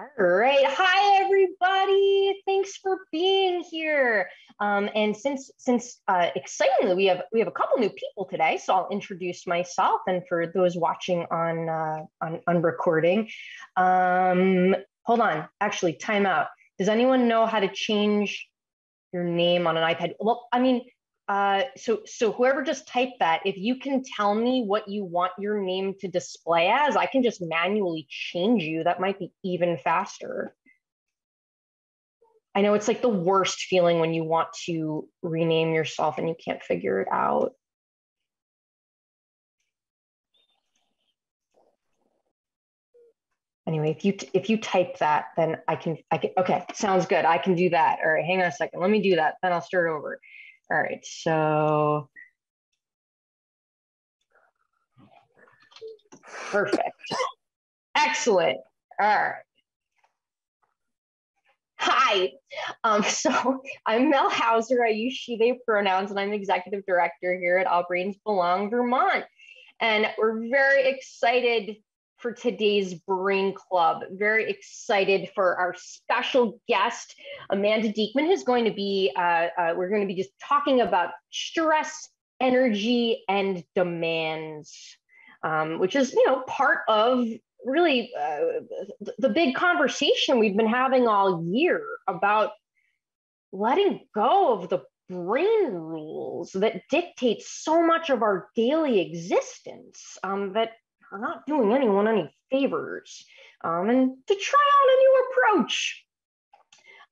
All right. Hi, everybody. Thanks for being here. Um, and since since uh, excitingly, we have we have a couple new people today, so I'll introduce myself. And for those watching on uh, on, on recording, um, hold on. Actually, time out. Does anyone know how to change your name on an iPad? Well, I mean, uh, so so whoever just typed that, if you can tell me what you want your name to display as, I can just manually change you. That might be even faster. I know it's like the worst feeling when you want to rename yourself and you can't figure it out. Anyway, if you if you type that, then I can I can okay, sounds good. I can do that. All right, hang on a second. Let me do that. Then I'll start over. All right, so perfect. Excellent. All right. Hi. Um, so I'm Mel Hauser. I use she, they pronouns, and I'm the executive director here at All Brains Belong Vermont. And we're very excited for today's Brain Club. Very excited for our special guest, Amanda Diekman, who's going to be, uh, uh, we're going to be just talking about stress, energy, and demands, um, which is, you know, part of really uh, the big conversation we've been having all year about letting go of the brain rules that dictate so much of our daily existence um, that are not doing anyone any favors um, and to try out a new approach.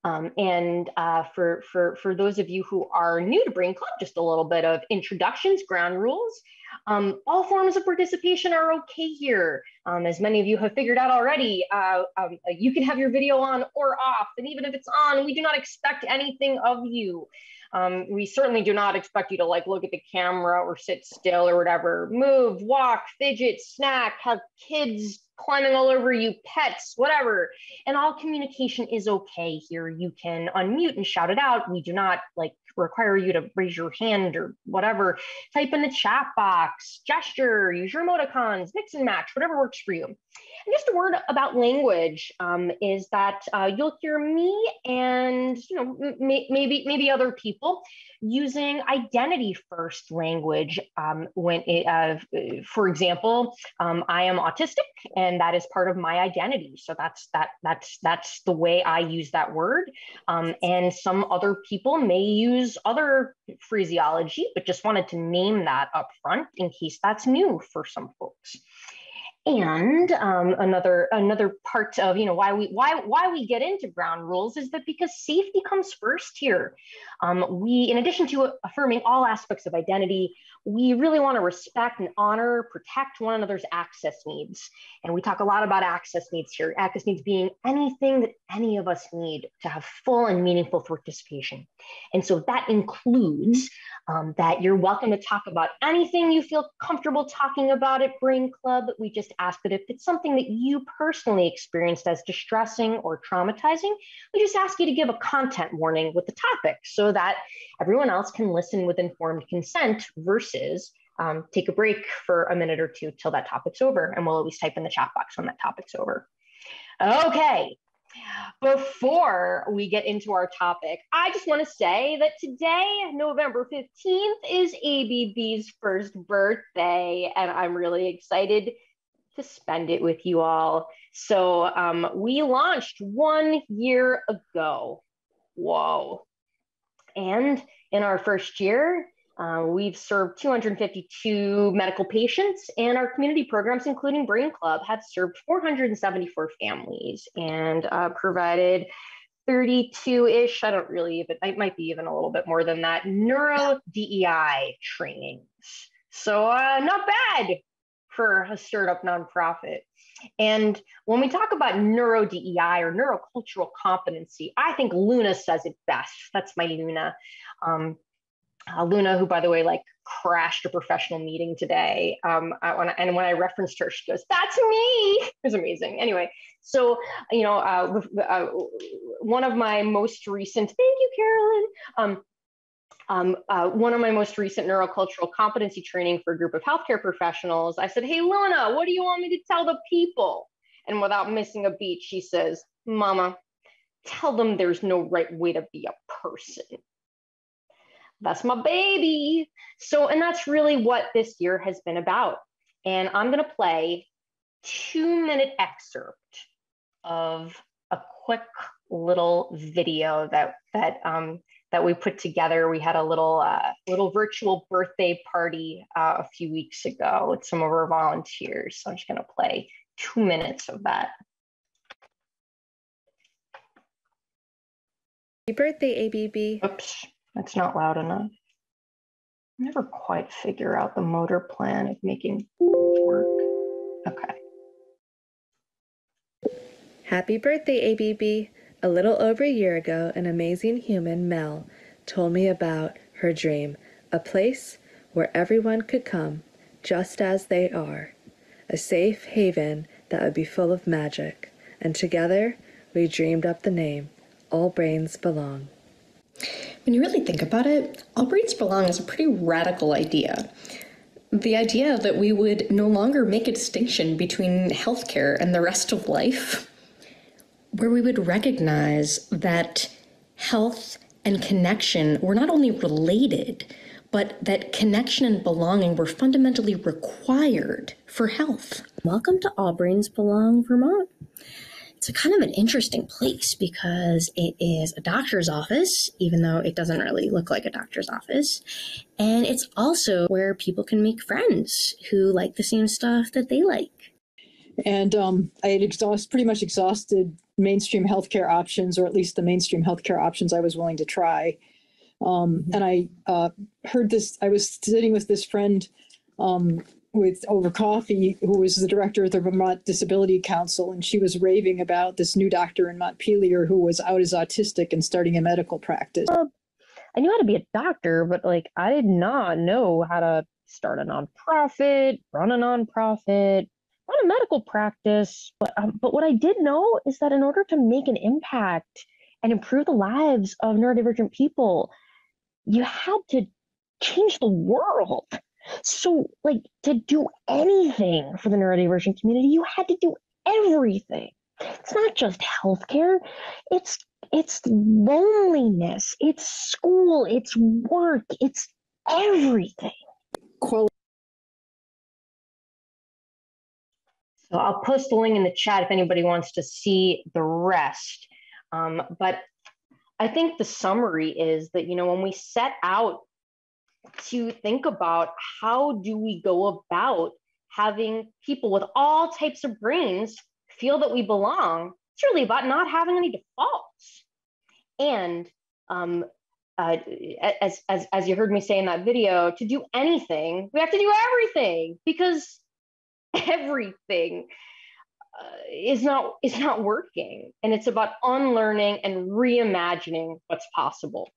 Um, and uh, for, for, for those of you who are new to Brain Club, just a little bit of introductions, ground rules. Um, all forms of participation are okay here. Um, as many of you have figured out already, uh, um, you can have your video on or off. And even if it's on, we do not expect anything of you. Um, we certainly do not expect you to like look at the camera or sit still or whatever. Move, walk, fidget, snack, have kids climbing all over you, pets, whatever. And all communication is okay here. You can unmute and shout it out. We do not like require you to raise your hand or whatever. Type in the chat box, gesture, use your emoticons, mix and match, whatever works for you. And just a word about language um, is that uh, you'll hear me and you know maybe maybe other people using identity first language um, when it, uh, for example um, I am autistic and that is part of my identity so that's that that's that's the way I use that word um, and some other people may use other phraseology but just wanted to name that up front in case that's new for some folks. And um, another another part of you know why we why why we get into ground rules is that because safety comes first here. Um, we, in addition to affirming all aspects of identity, we really want to respect and honor, protect one another's access needs. And we talk a lot about access needs here. Access needs being anything that any of us need to have full and meaningful participation. And so that includes um, that you're welcome to talk about anything you feel comfortable talking about at Brain Club. We just ask that if it's something that you personally experienced as distressing or traumatizing, we just ask you to give a content warning with the topic so that everyone else can listen with informed consent versus um, take a break for a minute or two till that topic's over. And we'll always type in the chat box when that topic's over. Okay, before we get into our topic, I just want to say that today, November 15th, is ABB's first birthday, and I'm really excited to spend it with you all. So, um, we launched one year ago. Whoa. And in our first year, uh, we've served 252 medical patients, and our community programs, including Brain Club, have served 474 families and uh, provided 32-ish, I don't really even, it might be even a little bit more than that, neuro DEI trainings. So uh, not bad for a startup nonprofit. And when we talk about neuro DEI or neurocultural competency, I think Luna says it best. That's my Luna. Um, uh, Luna, who by the way, like crashed a professional meeting today. Um, I, and when I referenced her, she goes, "That's me." It was amazing. Anyway, so you know, uh, uh, one of my most recent, thank you, Carolyn. Um, um, uh, one of my most recent neurocultural competency training for a group of healthcare professionals, I said, "Hey, Luna, what do you want me to tell the people?" And without missing a beat, she says, Mama, tell them there's no right way to be a person. That's my baby. So, and that's really what this year has been about. And I'm going to play two minute excerpt of a quick little video that that um, that we put together. We had a little uh, little virtual birthday party uh, a few weeks ago with some of our volunteers. So I'm just going to play two minutes of that. Happy birthday, ABB. Oops, that's not loud enough. I never quite figure out the motor plan of making work. Okay. Happy birthday, ABB. A little over a year ago, an amazing human, Mel, told me about her dream a place where everyone could come just as they are, a safe haven that would be full of magic. And together we dreamed up the name All Brains Belong. When you really think about it, All Brains Belong is a pretty radical idea. The idea that we would no longer make a distinction between healthcare and the rest of life where we would recognize that health and connection were not only related, but that connection and belonging were fundamentally required for health. Welcome to All Brains Belong, Vermont. It's a kind of an interesting place because it is a doctor's office, even though it doesn't really look like a doctor's office. And it's also where people can make friends who like the same stuff that they like. And um, I had exhaust, pretty much exhausted mainstream healthcare options, or at least the mainstream healthcare options I was willing to try. Um, and I uh, heard this, I was sitting with this friend um, with over coffee who was the director of the Vermont Disability Council, and she was raving about this new doctor in Montpelier who was out as autistic and starting a medical practice. I knew how to be a doctor, but like I did not know how to start a nonprofit, run a nonprofit, run a medical practice, but um, but what I did know is that in order to make an impact and improve the lives of neurodivergent people, you had to change the world. So, like to do anything for the neurodivergent community, you had to do everything. It's not just healthcare; it's it's loneliness, it's school, it's work, it's everything. Quality So I'll post the link in the chat if anybody wants to see the rest. Um, but I think the summary is that, you know, when we set out to think about how do we go about having people with all types of brains feel that we belong, it's really about not having any defaults. And um, uh, as, as, as you heard me say in that video, to do anything, we have to do everything because everything uh, is not is not working and it's about unlearning and reimagining what's possible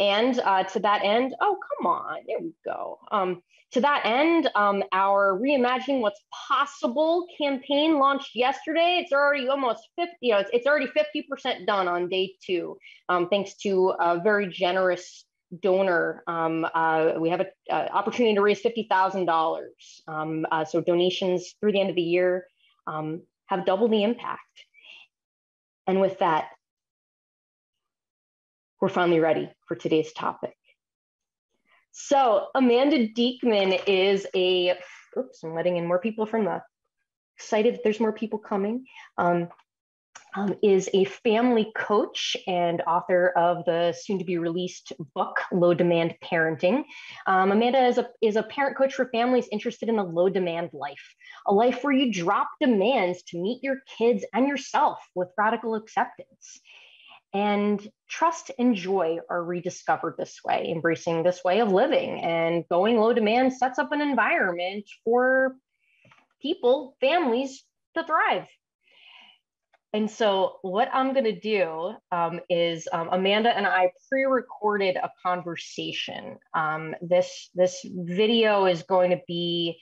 and uh, to that end oh come on there we go um, to that end um, our reimagining what's possible campaign launched yesterday it's already almost 50 you know it's, it's already 50% done on day two um, thanks to a very generous donor. Um, uh, we have an opportunity to raise $50,000. Um, uh, so donations through the end of the year um, have double the impact. And with that, we're finally ready for today's topic. So Amanda Diekman is a, oops, I'm letting in more people from the, excited that there's more people coming. Um, um, is a family coach and author of the soon to be released book, Low Demand Parenting. Um, Amanda is a, is a parent coach for families interested in a low demand life, a life where you drop demands to meet your kids and yourself with radical acceptance. And trust and joy are rediscovered this way, embracing this way of living. And going low demand sets up an environment for people, families to thrive and so, what I'm going to do um, is um, Amanda and I pre-recorded a conversation. Um, this this video is going to be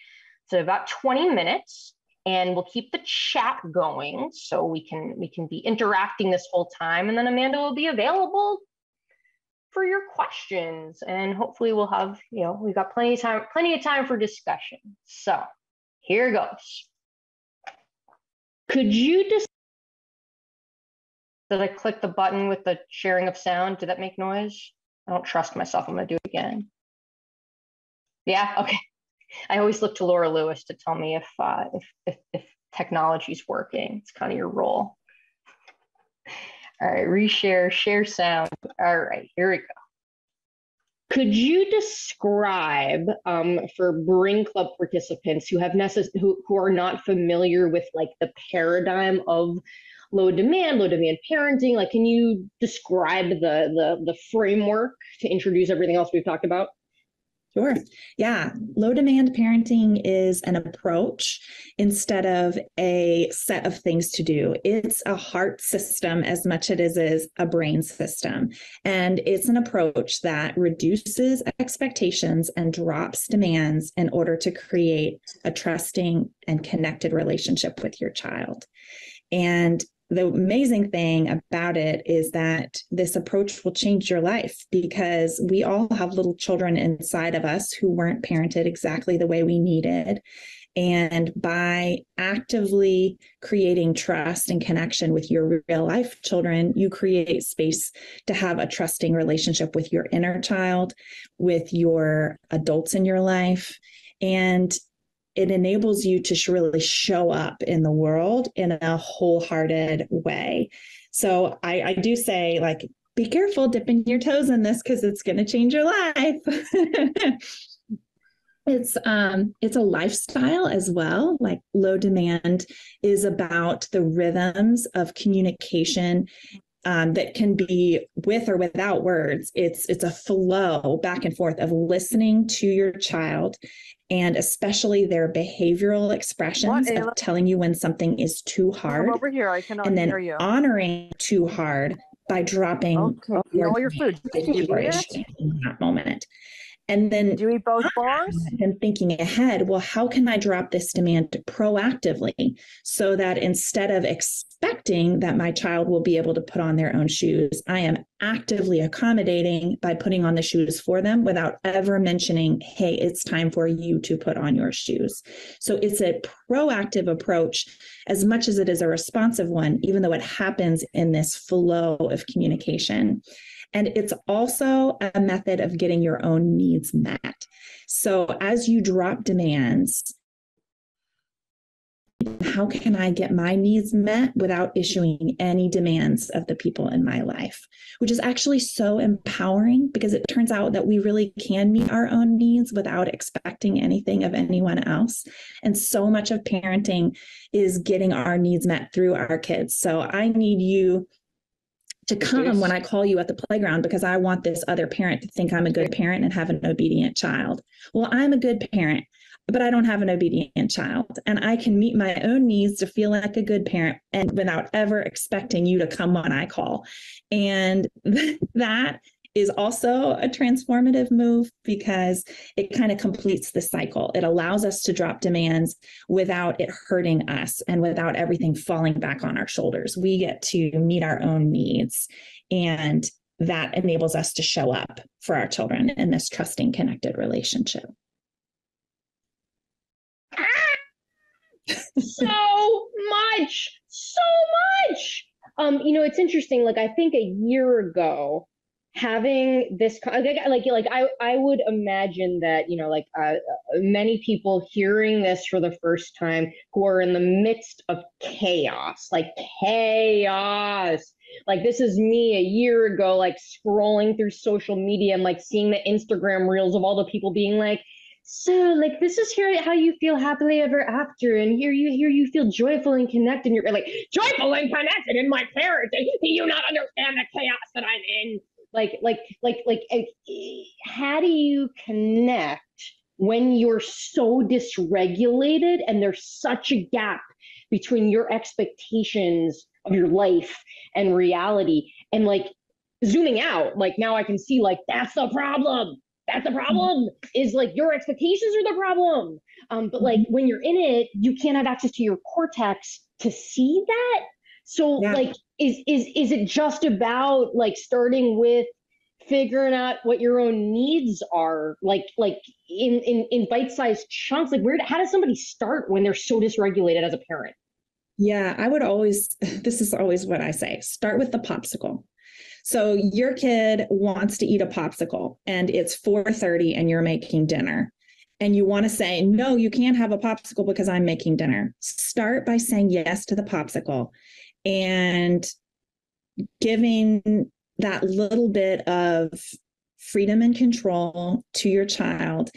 so about 20 minutes, and we'll keep the chat going so we can we can be interacting this whole time. And then Amanda will be available for your questions, and hopefully we'll have you know we've got plenty of time plenty of time for discussion. So here goes. Could you just did I click the button with the sharing of sound? Did that make noise? I don't trust myself. I'm gonna do it again. Yeah, okay. I always look to Laura Lewis to tell me if uh, if, if, if is working. It's kind of your role. All right, reshare, share sound. All right, here we go. Could you describe um, for Brain Club participants who have necess- who, who are not familiar with like the paradigm of low demand, low demand parenting? Like, can you describe the the the framework to introduce everything else we've talked about? Sure. Yeah. Low demand parenting is an approach instead of a set of things to do. It's a heart system as much as it is a brain system. And it's an approach that reduces expectations and drops demands in order to create a trusting and connected relationship with your child. And the amazing thing about it is that this approach will change your life because we all have little children inside of us who weren't parented exactly the way we needed. And by actively creating trust and connection with your real life children, you create space to have a trusting relationship with your inner child, with your adults in your life. And it enables you to really show up in the world in a wholehearted way. So I, I do say, like, be careful dipping your toes in this because it's going to change your life. it's um it's a lifestyle as well like low demand is about the rhythms of communication um, that can be with or without words it's it's a flow back and forth of listening to your child and especially their behavioral expressions what, of telling you when something is too hard. Come over here, I cannot and then hear you. honoring too hard by dropping okay. your, all your food. in that moment. And then do eat both bars? And thinking ahead, well, how can I drop this demand proactively so that instead of expecting that my child will be able to put on their own shoes, I am actively accommodating by putting on the shoes for them without ever mentioning, hey, it's time for you to put on your shoes. So it's a proactive approach as much as it is a responsive one, even though it happens in this flow of communication. And it's also a method of getting your own needs met. So as you drop demands, how can I get my needs met without issuing any demands of the people in my life? Which is actually so empowering because it turns out that we really can meet our own needs without expecting anything of anyone else. And so much of parenting is getting our needs met through our kids. So I need you to come when I call you at the playground because I want this other parent to think I'm a good parent and have an obedient child. Well, I'm a good parent, but I don't have an obedient child. And I can meet my own needs to feel like a good parent and without ever expecting you to come when I call. And that is also a transformative move because it kind of completes the cycle. It allows us to drop demands without it hurting us and without everything falling back on our shoulders. We get to meet our own needs, and that enables us to show up for our children in this trusting, connected relationship. so much, so much. Um, you know, it's interesting. Like, I think a year ago, having this like like, I I would imagine that you know like uh, uh, many people hearing this for the first time who are in the midst of chaos like chaos. Like this is me a year ago like scrolling through social media and like seeing the Instagram reels of all the people being like so like this is here how you feel happily ever after and here you here you feel joyful and connected and you're like joyful and connected in my parenting. Do you not understand the chaos that i'm in like like like like eh, how do you connect when you're so dysregulated and there's such a gap between your expectations of your life and reality? And like zooming out like now i can see like that's the problem that's the mm-hmm. problem is like your expectations are the problem. Um but like mm-hmm. when you're in it you can't have access to your cortex to see that. So yeah. like is is is it just about like starting with figuring out what your own needs are like like in in, in bite-sized chunks like where how does somebody start when they're so dysregulated as a parent Yeah, I would always, this is always what I say start with the popsicle. So your kid wants to eat a popsicle and it's 4:30 and you're making dinner. And you want to say, no, you can't have a popsicle because I'm making dinner. Start by saying yes to the popsicle and giving that little bit of freedom and control to your child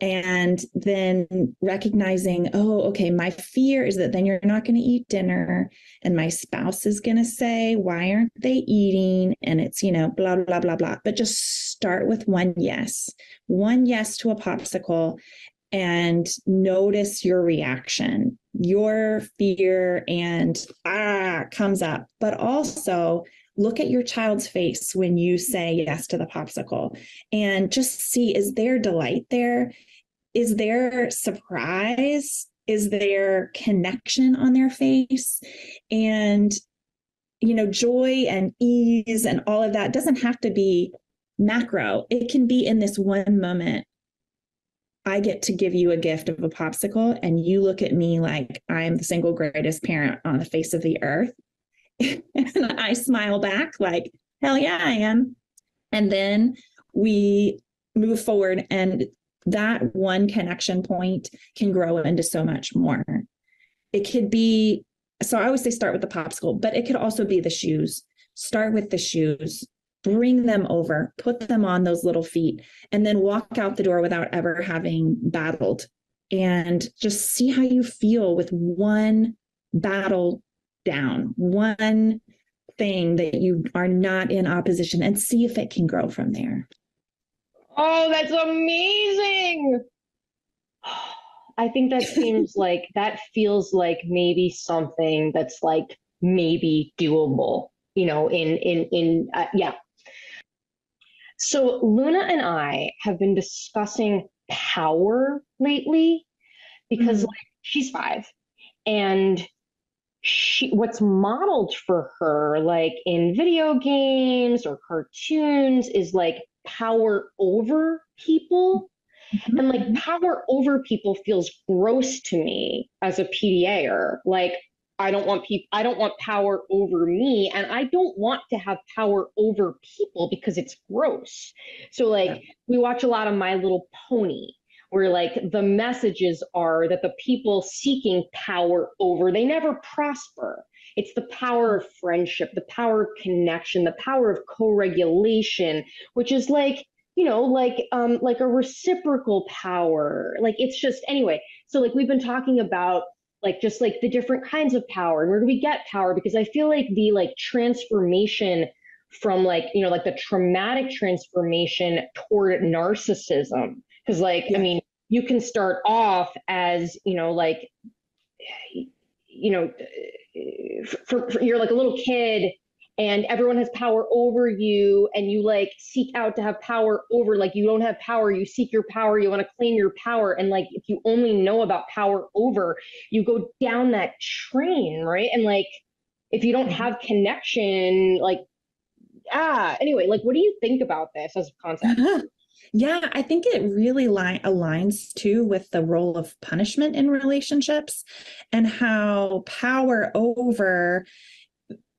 and then recognizing oh okay my fear is that then you're not going to eat dinner and my spouse is going to say why aren't they eating? And it's you know blah blah blah blah. But just start with one yes one yes to a popsicle and notice your reaction your fear and ah comes up. But also look at your child's face when you say yes to the popsicle and just see is there delight there? Is there surprise? Is there connection on their face? And you know joy and ease and all of that doesn't have to be macro. It can be in this one moment I get to give you a gift of a popsicle, and you look at me like I'm the single greatest parent on the face of the earth. and I smile back like, hell yeah, I am. And then we move forward, and that one connection point can grow into so much more. It could be, so I always say start with the popsicle, but it could also be the shoes. Start with the shoes, bring them over, put them on those little feet, and then walk out the door without ever having battled. And just see how you feel with one battle down, one thing that you are not in opposition, and see if it can grow from there. Oh, that's amazing. I think that seems like that feels like maybe something that's like maybe doable, you know, in in in uh, yeah. So Luna and I have been discussing power lately because Mhm. like she's 5 and she what's modeled for her like in video games or cartoons is like power over people Mhm. and like power over people feels gross to me as a PDAer like I don't want people I don't want power over me and I don't want to have power over people because it's gross. So like Yeah. we watch a lot of My Little Pony where like the messages are that the people seeking power over they never prosper. It's the power of friendship the power of connection the power of co-regulation which is like you know like um like a reciprocal power. Like it's just anyway so like we've been talking about like just like the different kinds of power and where do we get power because i feel like the like transformation from like you know like the traumatic transformation toward narcissism because like Yeah. i mean you can start off as you know like you know for, for, you're like a little kid and everyone has power over you and you like seek out to have power over like you don't have power you seek your power you want to claim your power and like if you only know about power over you go down that train right? And like if you don't have connection like ah anyway like what do you think about this as a concept? Yeah, I think it really li- aligns too with the role of punishment in relationships and how power over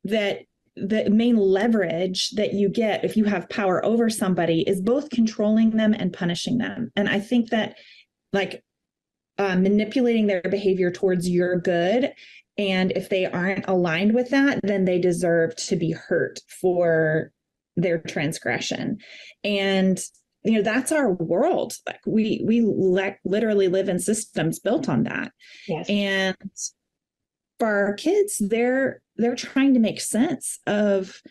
that the main leverage that you get if you have power over somebody is both controlling them and punishing them. And I think that like uh, manipulating their behavior towards your good and if they aren't aligned with that then they deserve to be hurt for their transgression. And you know that's our world. Like we we le- literally live in systems built on that. Yes. And for our kids they're they're trying to make sense of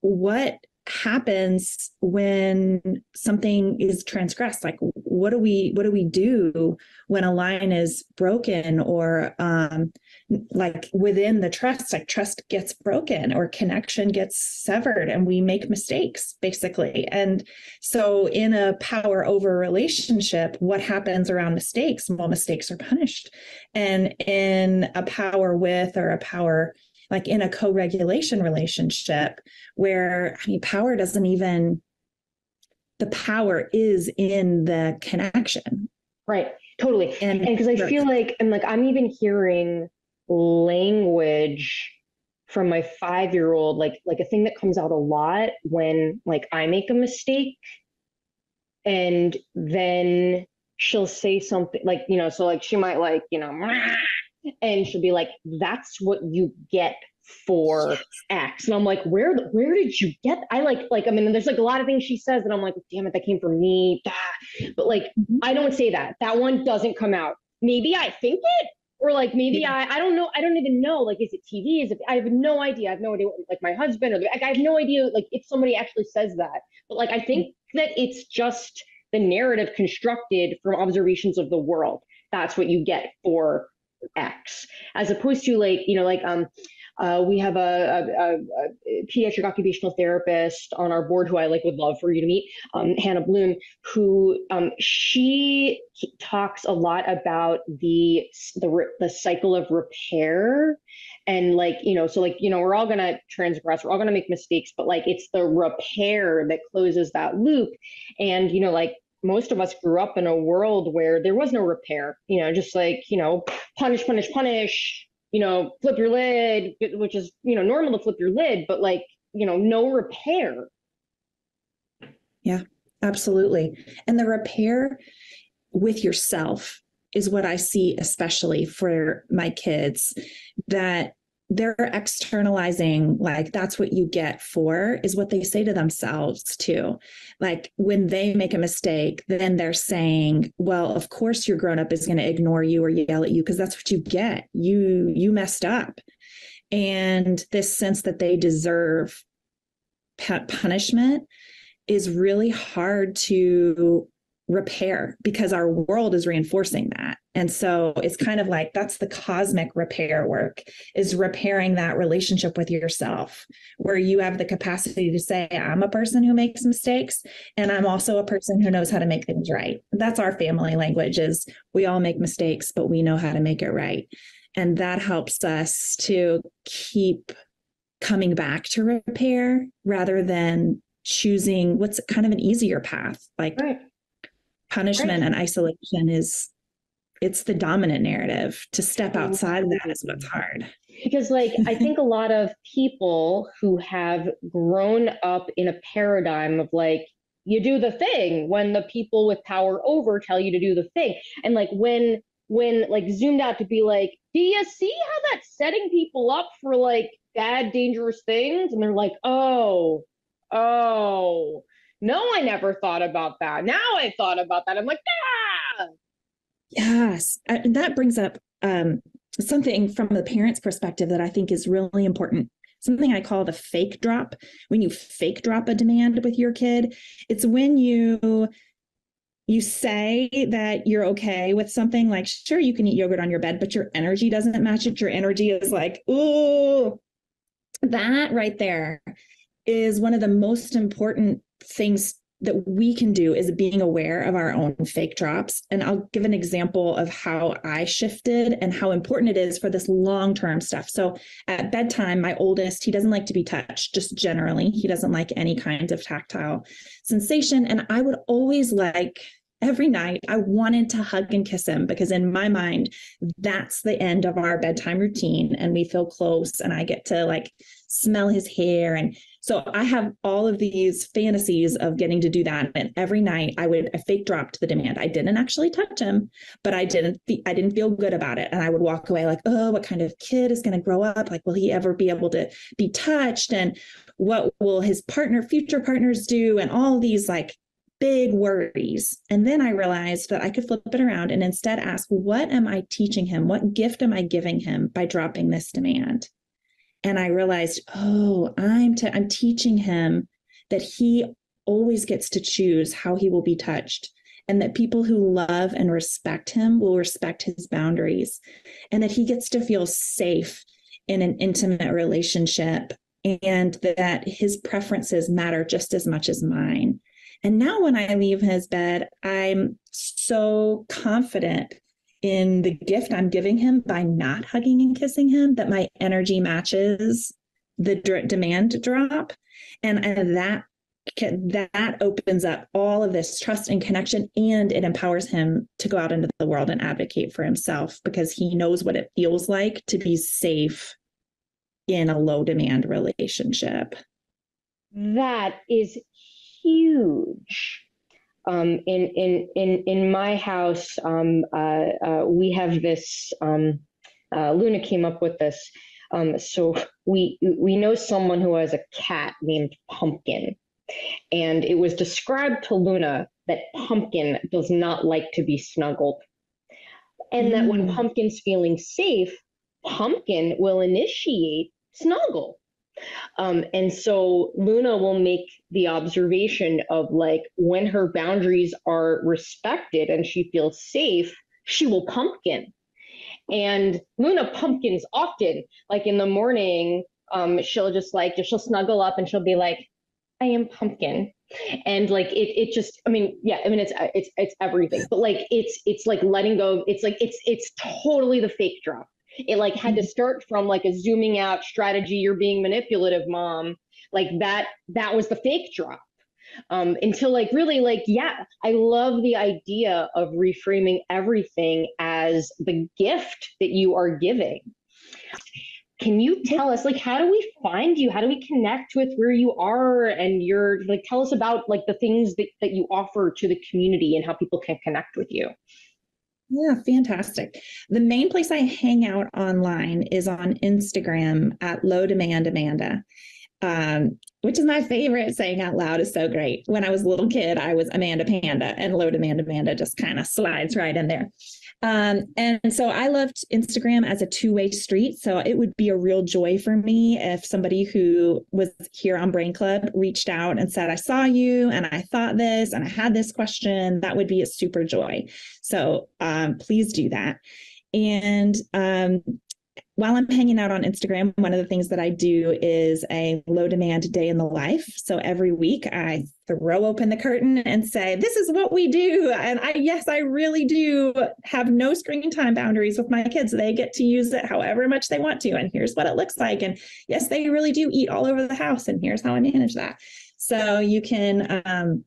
what happens when something is transgressed. Like what do we what do we do when a line is broken or um like within the trust like trust gets broken or connection gets severed and we make mistakes basically. And so in a power over relationship what happens around mistakes? Well mistakes are punished. And in a power with or a power like in a co-regulation relationship where i mean power doesn't even the power is in the connection. Right. Totally. And because i feel like and like i'm even hearing language from my five year old, like like a thing that comes out a lot when like I make a mistake, and then she'll say something like you know, so like she might like you know, and she'll be like, "That's what you get for X. And I'm like, where where did you get I like like I mean there's like a lot of things she says and I'm like, damn it, that came from me. But like mm-hmm. I don't say that. That one doesn't come out. Maybe I think it, or like maybe. I I don't know. I don't even know. Like, is it TV? Is it I have no idea. I have no idea what, like my husband or like I have no idea like if somebody actually says that. But like I think mm-hmm. that it's just the narrative constructed from observations of the world. That's what you get for X, as opposed to like, you know, like um uh, we have a, a, a, pediatric occupational therapist on our board who I like would love for you to meet, um, Hannah Bloom, who um, she talks a lot about the, the the cycle of repair and like you know so like you know we're all gonna transgress we're all gonna make mistakes but like it's the repair that closes that loop. And you know like most of us grew up in a world where there was no repair you know just like you know punish punish punish you know, flip your lid, which is, you know, normal to flip your lid, but like, you know, no repair. Yeah, absolutely. And the repair with yourself is what I see, especially for my kids, that they're externalizing like that's what you get for is what they say to themselves too. Like when they make a mistake then they're saying well of course your grown up is going to ignore you or yell at you because that's what you get. You you messed up. And this sense that they deserve punishment is really hard to repair because our world is reinforcing that and so it's kind of like that's the cosmic repair work is repairing that relationship with yourself where you have the capacity to say I'm a person who makes mistakes and I'm also a person who knows how to make things right. That's our family language is we all make mistakes but we know how to make it right. And that helps us to keep coming back to repair rather than choosing what's kind of an easier path like right. Punishment right. and isolation is it's the dominant narrative. To step outside of that is what's hard. Because like i think a lot of people who have grown up in a paradigm of like you do the thing when the people with power over tell you to do the thing. And like when when like zoomed out to be like do you see how that's setting people up for like bad dangerous things? And they're like oh oh no i never thought about that now i thought about that i'm like ah Yes. And that brings up um, something from the parent's perspective that I think is really important. Something I call the fake drop. When you fake drop a demand with your kid, it's when you you say that you're okay with something like sure you can eat yogurt on your bed but your energy doesn't match it your energy is like oh that right there is one of the most important things that we can do is being aware of our own fake drops. And I'll give an example of how I shifted and how important it is for this long term stuff. So at bedtime, my oldest, he doesn't like to be touched, just generally. He doesn't like any kind of tactile sensation. And I would always like, every night I wanted to hug and kiss him because in my mind that's the end of our bedtime routine and we feel close and I get to like smell his hair and so I have all of these fantasies of getting to do that. And every night I would I fake drop to the demand. I didn't actually touch him, but I didn't I didn't feel good about it. And I would walk away like, oh, what kind of kid is going to grow up? Like, will he ever be able to be touched? And what will his partner, future partners do? And all these like big worries. And then I realized that I could flip it around and instead ask, what am I teaching him? What gift am I giving him by dropping this demand? and I realized, oh, I'm i I'm teaching him that he always gets to choose how he will be touched and that people who love and respect him will respect his boundaries and that he gets to feel safe in an intimate relationship and that his preferences matter just as much as mine. And now when I leave his bed, I'm so confident in the gift I'm giving him by not hugging and kissing him that my energy matches the demand drop. And, and that that opens up all of this trust and connection and it empowers him to go out into the world and advocate for himself because he knows what it feels like to be safe in a low demand relationship that is huge um, in in in in my house um, uh, uh, we have this um, uh, luna came up with this um, so we we know someone who has a cat named pumpkin and it was described to Luna that Pumpkin does not like to be snuggled. And mm. that when mm. Pumpkin's feeling safe, Pumpkin will initiate snuggle. Um, and so Luna will make the observation of like when her boundaries are respected and she feels safe, she will pumpkin. And Luna pumpkins often, like in the morning, um, she'll just like she'll snuggle up and she'll be like, I am pumpkin. And like it it just I mean, yeah, I mean it's it's it's everything. But like it's it's like letting go. It's like it's it's totally the fake drop. It like had to mm-hmm. start from like a zooming out strategy, you're being manipulative, mom. Like that that was the fake drop. Um, until like really like yeah i love the idea of reframing everything as the gift that you are giving can you tell us like how do we find you how do we connect with where you are and your like tell us about like the things that, that you offer to the community and how people can connect with you yeah, fantastic. The main place I hang out online is on Instagram at Low Demand Amanda, um, which is my favorite saying out loud is so great. When I was a little kid, I was Amanda Panda, and Low Demand Amanda just kind of slides right in there. Um, and so I loved Instagram as a two way street. So it would be a real joy for me if somebody who was here on Brain Club reached out and said, I saw you and I thought this and I had this question. That would be a super joy. So um, please do that. And um, while I'm hanging out on Instagram, one of the things that I do is a low demand day in the life. So every week I throw open the curtain and say, This is what we do. And I, yes, I really do have no screen time boundaries with my kids. They get to use it however much they want to. And here's what it looks like. And yes, they really do eat all over the house. And here's how I manage that. So you can um,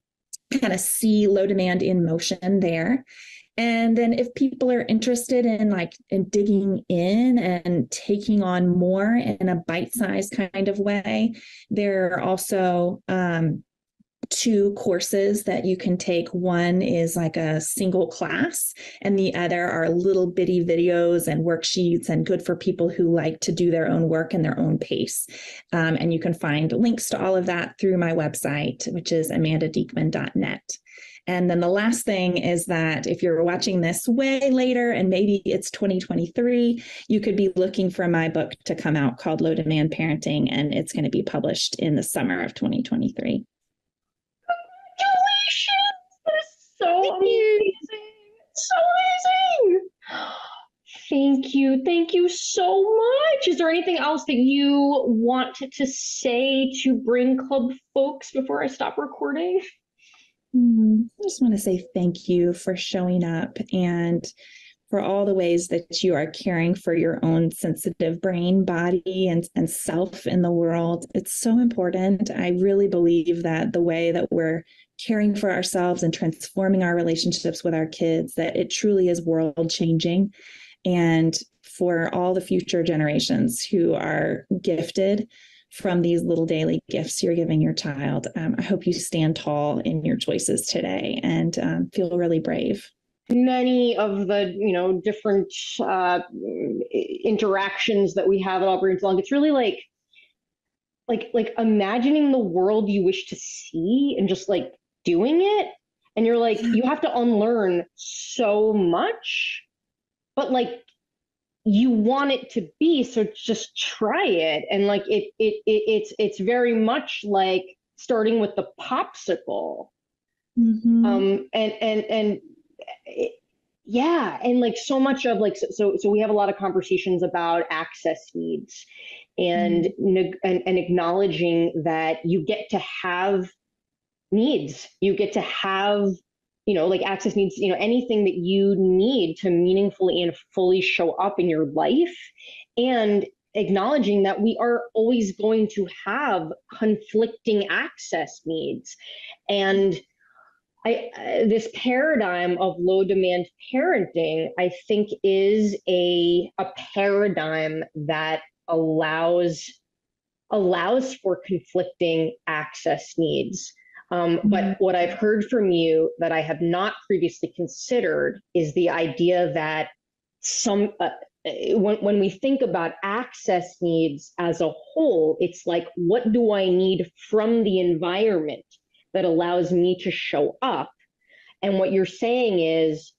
kind of see low demand in motion there. And then if people are interested in like in digging in and taking on more in a bite-sized kind of way, there are also um, two courses that you can take. One is like a single class, and the other are little bitty videos and worksheets and good for people who like to do their own work in their own pace. Um, and you can find links to all of that through my website, which is amandadiekman.net. And then the last thing is that if you're watching this way later and maybe it's 2023, you could be looking for my book to come out called Low Demand Parenting, and it's going to be published in the summer of 2023. Congratulations! That is so Thank amazing. You. So amazing. Thank you. Thank you so much. Is there anything else that you want to say to Brain Club folks before I stop recording? Mm, I just want to say thank you for showing up and for all the ways that you are caring for your own sensitive brain, body, and, and self in the world. It's so important. I really believe that the way that we're caring for ourselves and transforming our relationships with our kids, that it truly is world changing. And for all the future generations who are gifted from these little daily gifts you're giving your child. Um, I hope you stand tall in your choices today and um, feel really brave. Many of the you know different uh, interactions that we have at All Brains Belong, it's really like like like imagining the world you wish to see and just like doing it and you're like you have to unlearn so much but like you want it to be so just try it and like it, it, it it's it's very much like starting with the popsicle mm-hmm. um and and and it, yeah and like so much of like so so we have a lot of conversations about access needs and mm-hmm. and, and acknowledging that you get to have needs you get to have you know, like access needs, you know, anything that you need to meaningfully and fully show up in your life. And acknowledging that we are always going to have conflicting access needs. And I, uh, this paradigm of low demand parenting, I think, is a, a paradigm that allows allows for conflicting access needs. Um, but Mhm. what I've heard from you that I have not previously considered is the idea that some uh, uh, when when we think about access needs as a whole, it's like what do I need from the environment that allows me to show up? And what you're saying is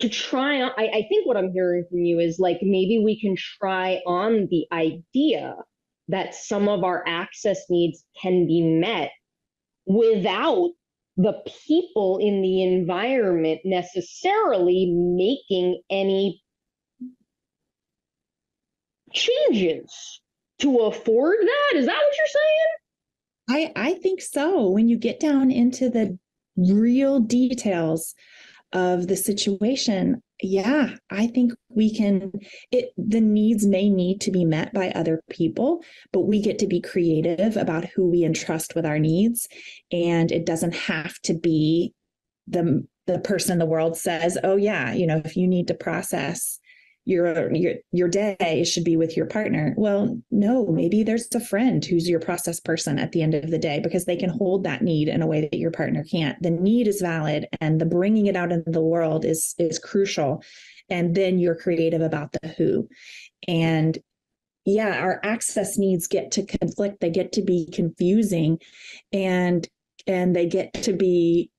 to try on. I, I think what I'm hearing from you is like maybe we can try on the idea that some of our access needs can be met without the people in the environment necessarily making any changes to afford that. Is that what you're saying? I, I think so. When you get down into the real details of the situation, yeah, I think we can it the needs may need to be met by other people, but we get to be creative about who we entrust with our needs. And it doesn't have to be the the person in the world says, oh yeah, you know, if you need to process your your your day should be with your partner. Well no maybe there's a friend who's your process person at the end of the day because they can hold that need in a way that your partner can't. The need is valid and the bringing it out into the world is is crucial. And then you're creative about the who. And yeah our access needs get to conflict. They get to be confusing and and they get to be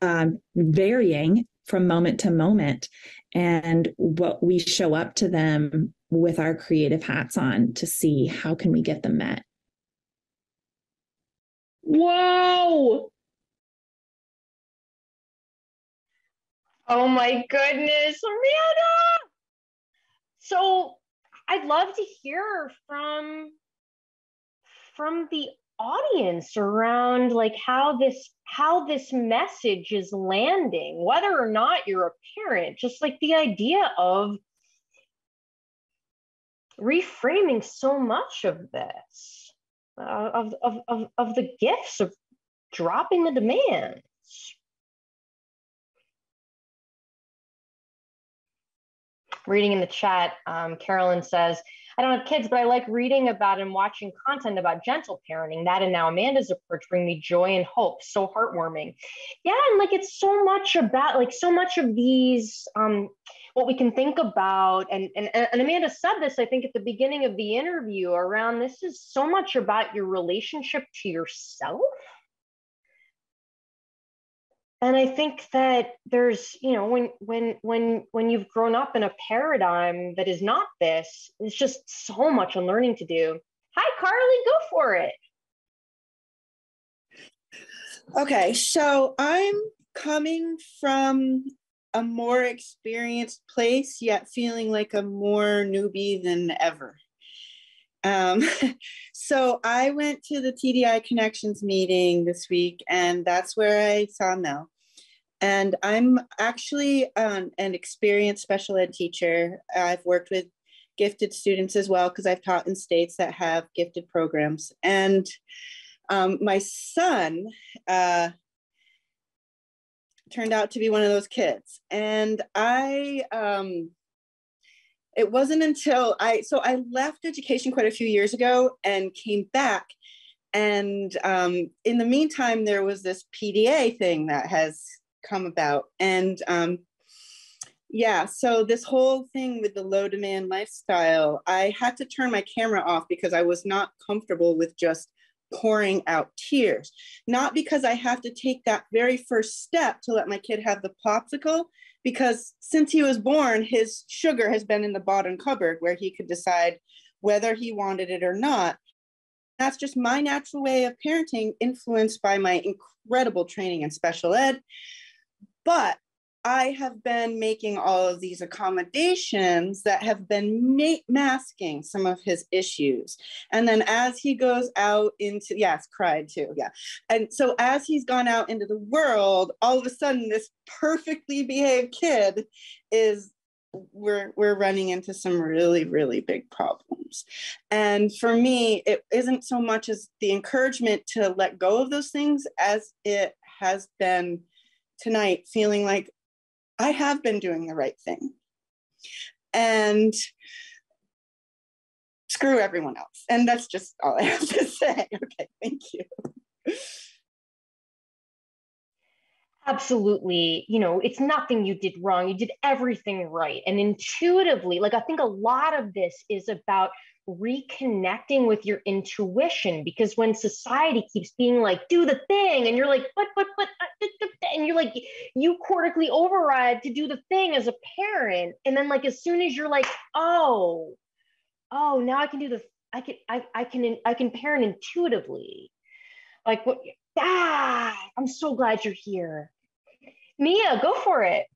um, varying from moment to moment and what we show up to them with our creative hats on to see how can we get them met Whoa. Oh my goodness, Amanda. So I'd love to hear from from the audience around like how this how this message is landing whether or not you're a parent just like the idea of reframing so much of this uh, of, of, of, of the gifts of dropping the demands. Reading in the chat um, carolyn says I don't have kids, but I like reading about and watching content about gentle parenting. That and now Amanda's approach bring me joy and hope. So heartwarming. Yeah, and like it's so much about like so much of these um what we can think about and, and and Amanda said this I think at the beginning of the interview around this is so much about your relationship to yourself and i think that there's you know when when when when you've grown up in a paradigm that is not this it's just so much unlearning to do hi carly go for it Okay, so I'm coming from a more experienced place, yet feeling like a more newbie than ever. Um, so I went to the TDI Connections meeting this week, and that's where I saw Mel. And I'm actually um, an experienced special ed teacher. I've worked with gifted students as well because I've taught in states that have gifted programs. And um, my son uh, turned out to be one of those kids. And I, um, it wasn't until I, so I left education quite a few years ago and came back. And um, in the meantime, there was this PDA thing that has come about. And um, yeah, so this whole thing with the low demand lifestyle, I had to turn my camera off because I was not comfortable with just pouring out tears. Not because I have to take that very first step to let my kid have the popsicle, because since he was born, his sugar has been in the bottom cupboard where he could decide whether he wanted it or not. That's just my natural way of parenting, influenced by my incredible training in special ed. But I have been making all of these accommodations that have been ma- masking some of his issues. And then as he goes out into, yes, cried too, yeah. And so as he's gone out into the world, all of a sudden this perfectly behaved kid is we're we're running into some really really big problems and for me it isn't so much as the encouragement to let go of those things as it has been tonight feeling like i have been doing the right thing. And screw everyone else. And that's just all i have to say. Okay thank you. Absolutely. You know it's nothing you did wrong. You did everything right. And intuitively like i think a lot of this is about reconnecting with your intuition because when society keeps being like do the thing and you're like but but but uh, and you're like you cortically override to do the thing as a parent and then like as soon as you're like oh oh now i can do the i can i, I can i can parent intuitively like what ah i'm so glad you're here Mia, go for it.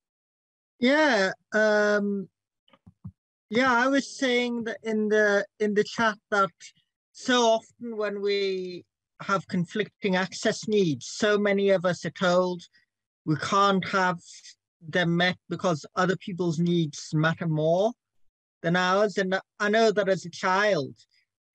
Yeah, um, yeah, I was saying that in the in the chat that so often when we have conflicting access needs, so many of us are told we can't have them met because other people's needs matter more than ours. And I know that as a child,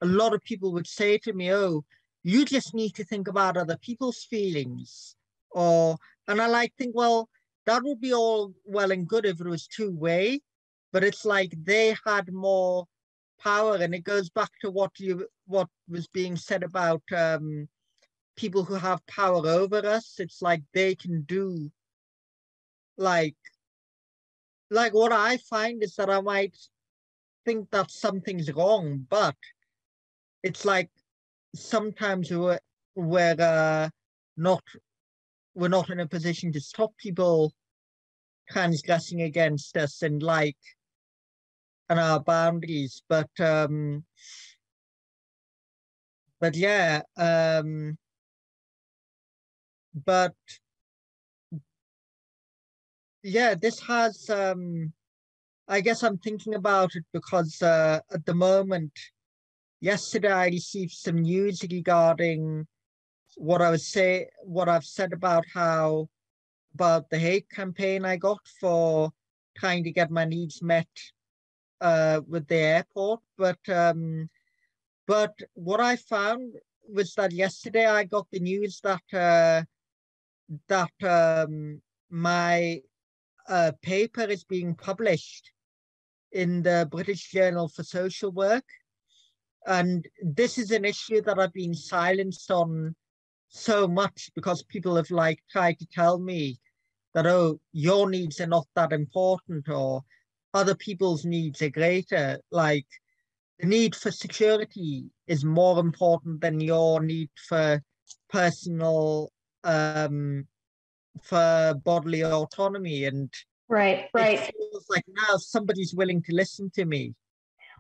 a lot of people would say to me, "Oh, you just need to think about other people's feelings," or and I like think, well, that would be all well and good if it was two way, but it's like they had more power, and it goes back to what you what was being said about um, people who have power over us. It's like they can do like like what I find is that I might think that something's wrong, but it's like sometimes we're, we're uh, not we're not in a position to stop people transgressing against us and like and our boundaries but um but yeah um but yeah this has um i guess i'm thinking about it because uh at the moment yesterday i received some news regarding what I was say, what I've said about how about the hate campaign I got for trying to get my needs met uh, with the airport, but um, but what I found was that yesterday I got the news that uh, that um, my uh, paper is being published in the British Journal for Social Work. And this is an issue that I've been silenced on so much because people have like tried to tell me that oh your needs are not that important or other people's needs are greater like the need for security is more important than your need for personal um for bodily autonomy and right right it feels like now somebody's willing to listen to me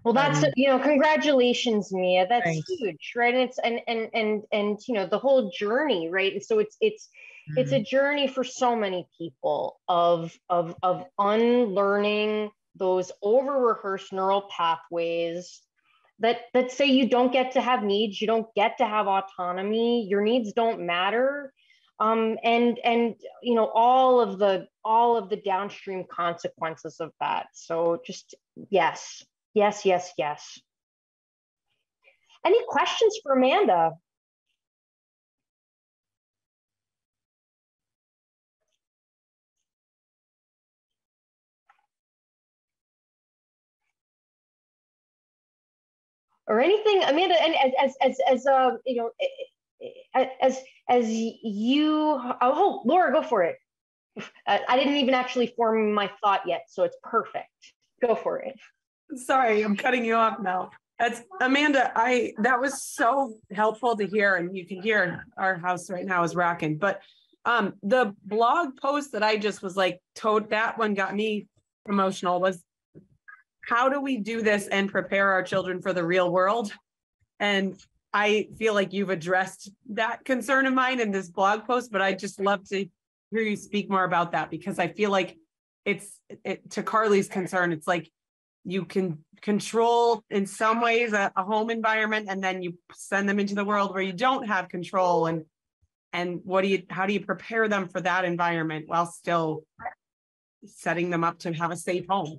well, that's um, you know, congratulations, Mia. That's thanks. huge, right? And it's and and and and you know the whole journey, right? And so it's it's mm. it's a mm. journey for so many people of of of unlearning those over rehearsed neural pathways that that say you don't get to have needs, you don't get to have autonomy, your needs don't matter. Um, and and you know all of the all of the downstream consequences of that so just yes Yes, yes, yes. Any questions for Amanda? Or anything, Amanda, and as as as, as uh, you know, as as you, oh, Laura, go for it. I didn't even actually form my thought yet, so it's perfect. Go for it. Sorry, I'm cutting you off, Mel. That's Amanda. I that was so helpful to hear, and you can hear our house right now is rocking. But um, the blog post that I just was like, told that one got me emotional. Was how do we do this and prepare our children for the real world? And I feel like you've addressed that concern of mine in this blog post, but I just love to hear you speak more about that because I feel like it's it, to Carly's concern. It's like you can control in some ways a, a, home environment and then you send them into the world where you don't have control and and what do you how do you prepare them for that environment while still setting them up to have a safe home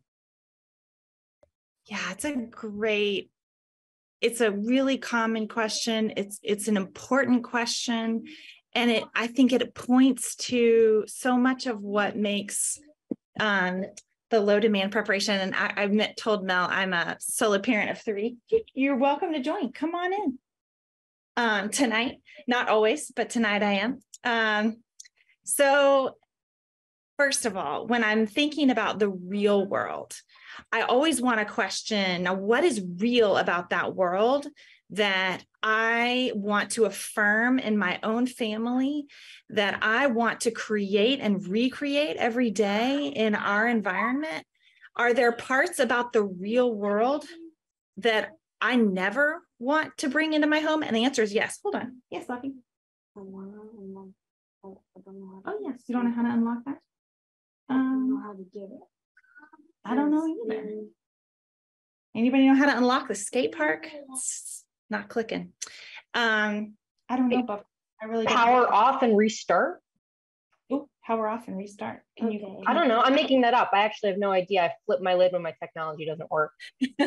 Yeah, it's a great it's a really common question. It's it's an important question and it I think it points to so much of what makes um the low demand preparation. And I, I met, told Mel I'm a solo parent of three. You're welcome to join. Come on in. Um, tonight, not always, but tonight I am. Um, so first of all, when I'm thinking about the real world, I always want to question now, what is real about that world that I want to affirm in my own family, that I want to create and recreate every day in our environment? Are there parts about the real world that I never want to bring into my home? And the answer is yes. Hold on. Yes, Lucky. Oh, yes. You don't know how to unlock that? Um, how to get it. I don't know either. Anybody know how to unlock the skate park? It's not clicking. Um, I don't know, but I really don't power know. off and restart. Oh, power off and restart. Can okay. you? I don't know. I'm making that up. I actually have no idea. I flip my lid when my technology doesn't work.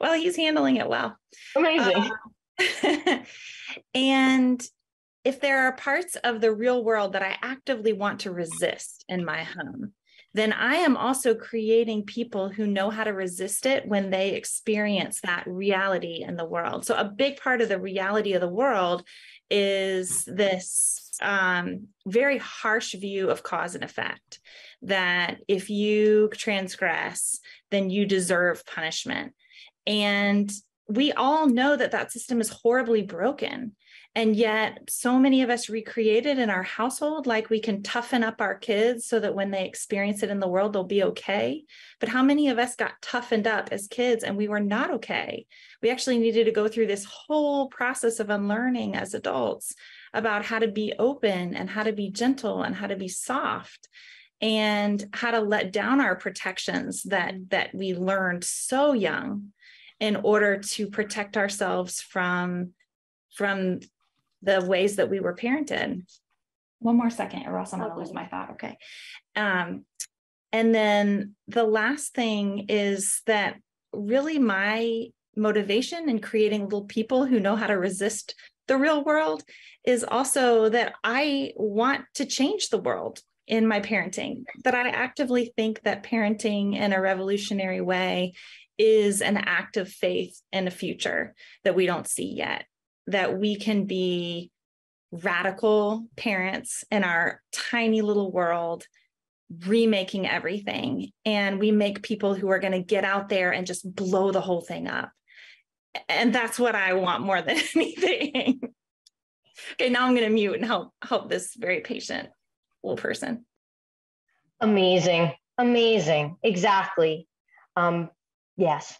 well, he's handling it well. Amazing. Uh, and if there are parts of the real world that I actively want to resist in my home, then I am also creating people who know how to resist it when they experience that reality in the world. So, a big part of the reality of the world is this um, very harsh view of cause and effect that if you transgress, then you deserve punishment. And we all know that that system is horribly broken. And yet, so many of us recreated in our household, like we can toughen up our kids so that when they experience it in the world, they'll be okay. But how many of us got toughened up as kids and we were not okay? We actually needed to go through this whole process of unlearning as adults about how to be open and how to be gentle and how to be soft and how to let down our protections that mm. that we learned so young in order to protect ourselves from from the ways that we were parented. One more second, or else I'm gonna lose my thought. Okay. Um, and then the last thing is that really my motivation in creating little people who know how to resist the real world is also that I want to change the world in my parenting, that I actively think that parenting in a revolutionary way is an act of faith in a future that we don't see yet that we can be radical parents in our tiny little world remaking everything. And we make people who are going to get out there and just blow the whole thing up. And that's what i want more than anything. Okay now i'm going to mute and help help this very patient little person. Amazing. Amazing. Exactly. Um yes.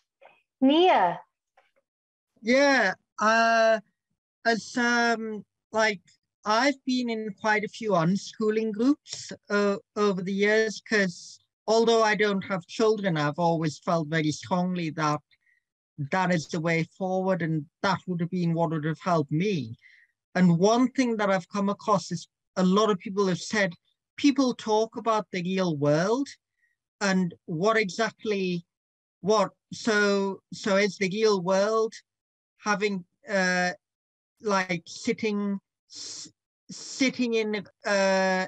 Nia. Yeah uh as um, like I've been in quite a few unschooling groups uh, over the years because although I don't have children, I've always felt very strongly that that is the way forward and that would have been what would have helped me. And one thing that I've come across is a lot of people have said people talk about the real world and what exactly what so so is the real world having uh, like sitting sitting in uh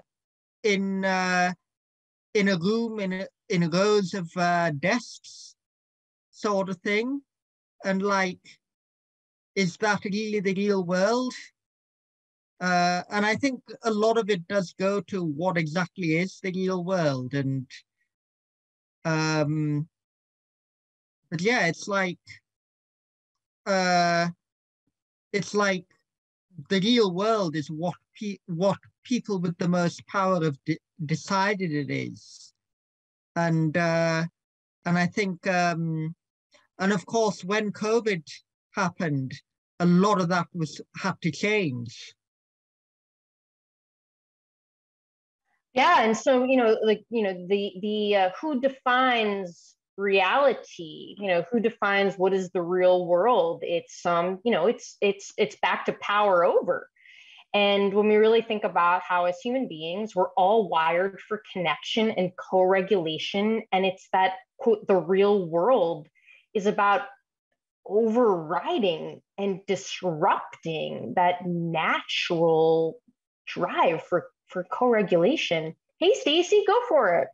in uh in a room in a, in rows of uh, desks sort of thing. And like is that really the real world? Uh, and I think a lot of it does go to what exactly is the real world. And um but yeah it's like uh it's like the real world is what pe- what people with the most power have de- decided it is, and uh, and I think um, and of course when COVID happened, a lot of that was had to change. Yeah, and so you know, like you know, the the uh, who defines reality you know who defines what is the real world it's um you know it's it's it's back to power over and when we really think about how as human beings we're all wired for connection and co-regulation and it's that quote the real world is about overriding and disrupting that natural drive for for co-regulation. Hey Stacy, go for it.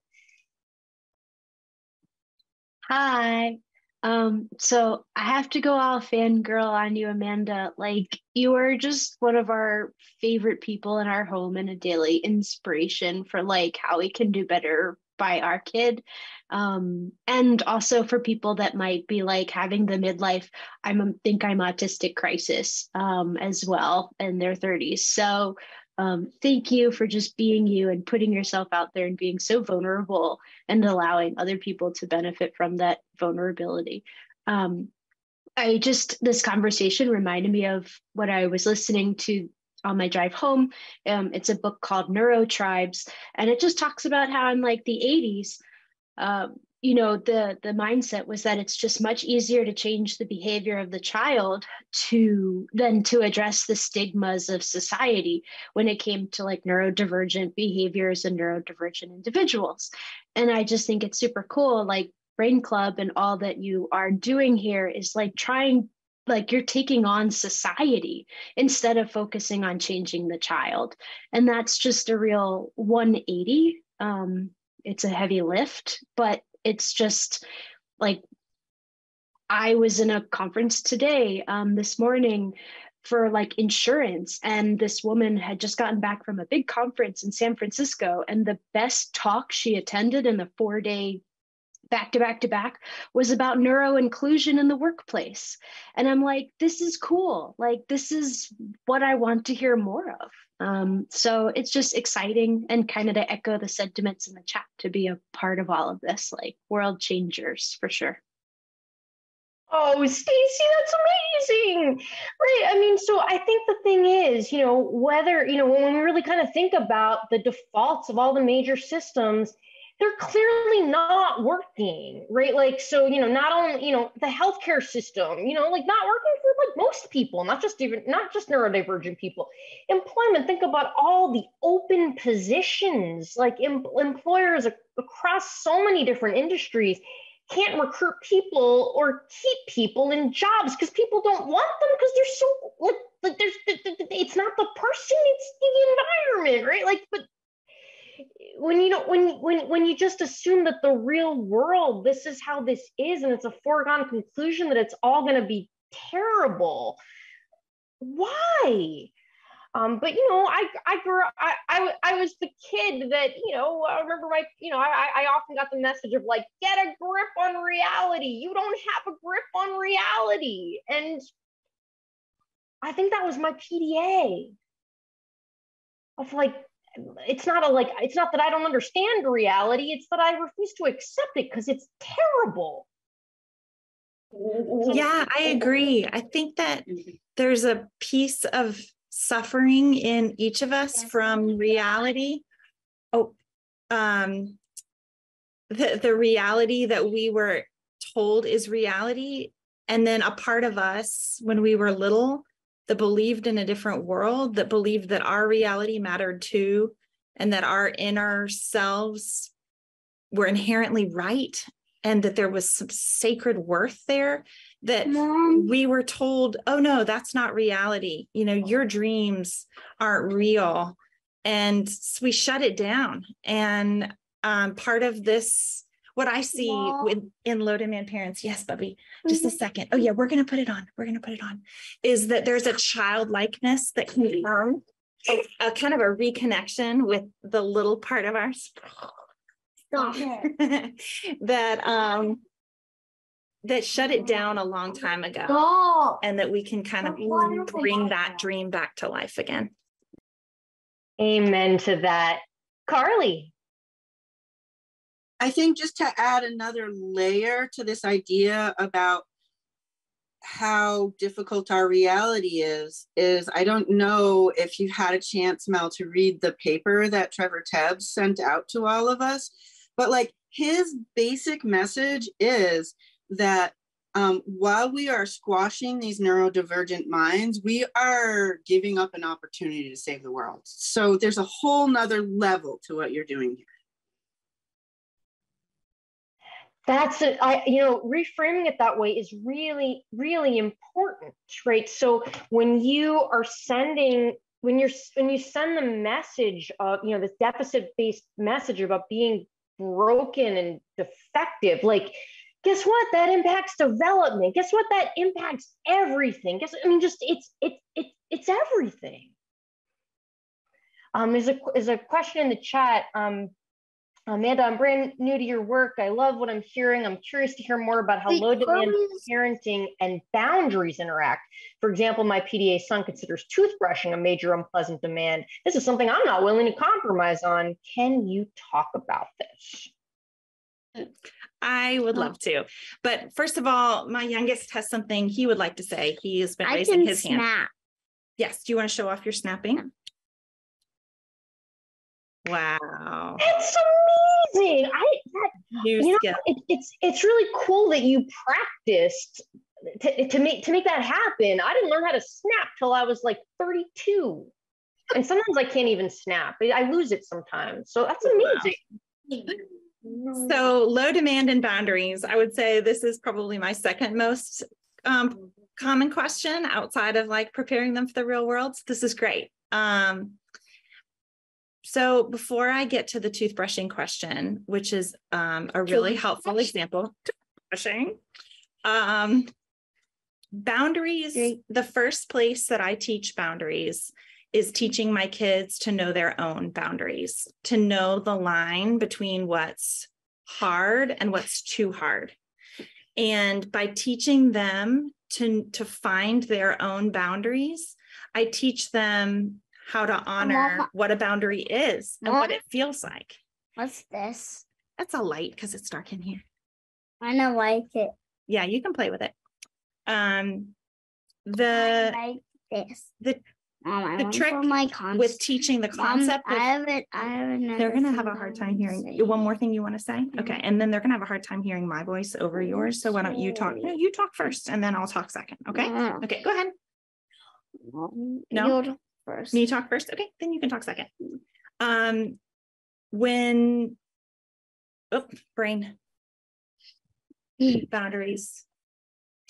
Hi. Um, so I have to go all fangirl on you, Amanda. Like you are just one of our favorite people in our home and a daily inspiration for like how we can do better by our kid. Um, and also for people that might be like having the midlife, I'm think I'm autistic crisis um, as well in their 30s. So um, thank you for just being you and putting yourself out there and being so vulnerable and allowing other people to benefit from that vulnerability. Um, I just, this conversation reminded me of what I was listening to on my drive home. Um, it's a book called Neurotribes, and it just talks about how in like the 80s, um, you know the the mindset was that it's just much easier to change the behavior of the child to than to address the stigmas of society when it came to like neurodivergent behaviors and neurodivergent individuals. And i just think it's super cool like brain club and all that you are doing here is like trying like you're taking on society instead of focusing on changing the child. And that's just a real 180 um, it's a heavy lift but it's just like I was in a conference today, um, this morning for like insurance and this woman had just gotten back from a big conference in San Francisco and the best talk she attended in the 4 day back to back to back was about neuro inclusion in the workplace and i'm like this is cool like this is what i want to hear more of um, so it's just exciting and kind of to echo the sentiments in the chat to be a part of all of this, like world changers for sure. Oh, Stacy, that's amazing. Right. I mean, so I think the thing is, you know, whether, you know, when we really kind of think about the defaults of all the major systems, they're clearly not working, right? Like, so, you know, not only, you know, the healthcare system, you know, like not working for like most people, not just even, not just neurodivergent people. Employment, think about all the open positions, like em- employers across so many different industries can't recruit people or keep people in jobs because people don't want them because they're so like, like there's it's not the person it's the environment right like but when you know when when when you just assume that the real world this is how this is and it's a foregone conclusion that it's all going to be terrible why? Um, but you know i i grew up I, I i was the kid that you know i remember my you know i i often got the message of like get a grip on reality. You don't have a grip on reality. And i think that was my pda of like it's not a like it's not that I don't understand reality, it's that I refuse to accept it because it's terrible. Yeah, I agree. I think that there's a piece of suffering in each of us from reality. Oh, um, the, the reality that we were told is reality. And then a part of us when we were little that believed in a different world, that believed that our reality mattered too, and that our inner selves were inherently right, and that there was some sacred worth there. That Mom. we were told, oh no, that's not reality. You know, your dreams aren't real. And we shut it down. And um, part of this what I see yeah. with in low demand parents, yes, Bubby, just mm-hmm. a second. Oh, yeah, we're going to put it on. We're going to put it on. Is that there's a childlikeness that can come, a, a kind of a reconnection with the little part of our that um that shut it down a long time ago Stop. and that we can kind of bring that dream back to life again amen to that carly I think just to add another layer to this idea about how difficult our reality is, is I don't know if you had a chance, Mel, to read the paper that Trevor Tebbs sent out to all of us, but like his basic message is that um, while we are squashing these neurodivergent minds, we are giving up an opportunity to save the world. So there's a whole nother level to what you're doing here. That's it. You know, reframing it that way is really, really important, right? So when you are sending, when you're, when you send the message of, you know, this deficit-based message about being broken and defective, like, guess what? That impacts development. Guess what? That impacts everything. Guess, I mean, just it's, it's, it's, it's everything. Um, there's a, there's a question in the chat. Um, Amanda, I'm brand new to your work. I love what I'm hearing. I'm curious to hear more about how low demand parenting and boundaries interact. For example, my PDA son considers toothbrushing a major unpleasant demand. This is something I'm not willing to compromise on. Can you talk about this? I would love to. But first of all, my youngest has something he would like to say. He has been I raising can his hand. Yes. Do you want to show off your snapping? Wow. That's amazing. I that, New you know it, it's it's really cool that you practiced to, to make to make that happen. I didn't learn how to snap till I was like 32. And sometimes I can't even snap. I- I lose it sometimes. So that's amazing. So low demand and boundaries, I would say this is probably my second most um, common question outside of like preparing them for the real world. So This is great. Um, so before I get to the toothbrushing question, which is um, a really helpful example, toothbrushing. Um, boundaries, the first place that I teach boundaries is teaching my kids to know their own boundaries, to know the line between what's hard and what's too hard. And by teaching them to, to find their own boundaries, I teach them how to honor what a boundary is and what it feels like. What's this? That's a light because it's dark in here. I don't like it. Yeah, you can play with it. Um, I the like this. the Mom, I the trick my concept. with teaching the Mom, concept I have it. I have another they're gonna have a hard time hearing say. one more thing you want to say okay and then they're gonna have a hard time hearing my voice over yours so why don't you talk no you talk first and then i'll talk second okay okay go ahead No? You'll talk first. me talk first okay then you can talk second um when oh brain boundaries